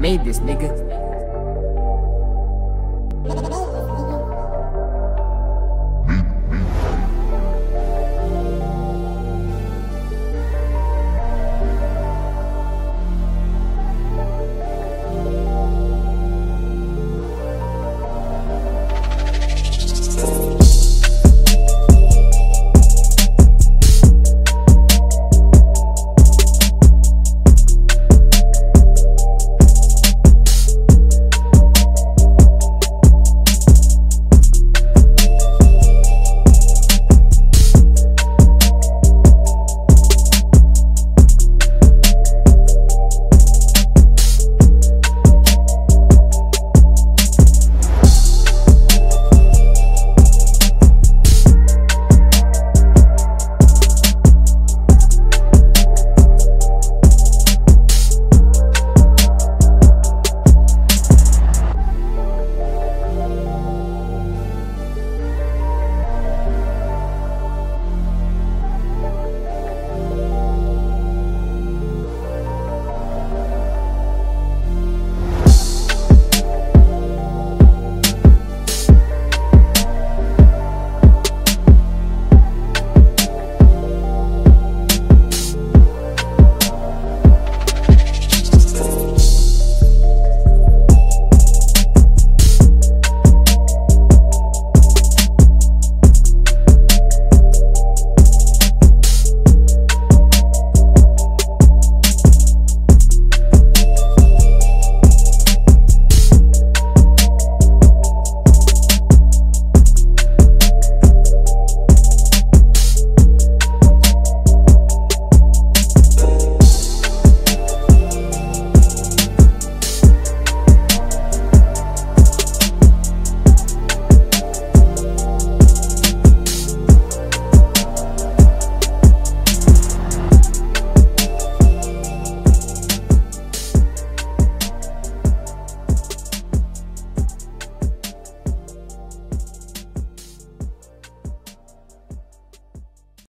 made this, nigga.